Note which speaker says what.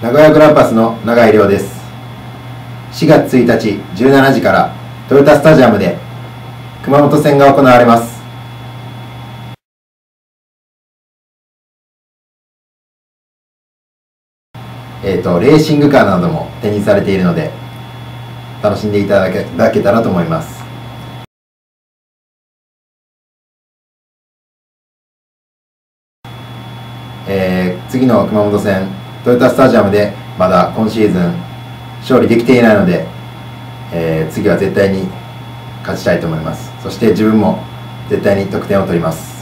Speaker 1: 名古屋グランパスの永井亮です。4月1日17時からトヨタスタジアムで熊本戦が行われます。えっ、とレーシングカーなども展示されているので楽しんでいただけただけたらと思います。えー次の熊本戦トヨタスタジアムでまだ今シーズン勝利できていないので、えー次は絶対に勝ちたいと思います。そして自分も絶対に得点を取ります。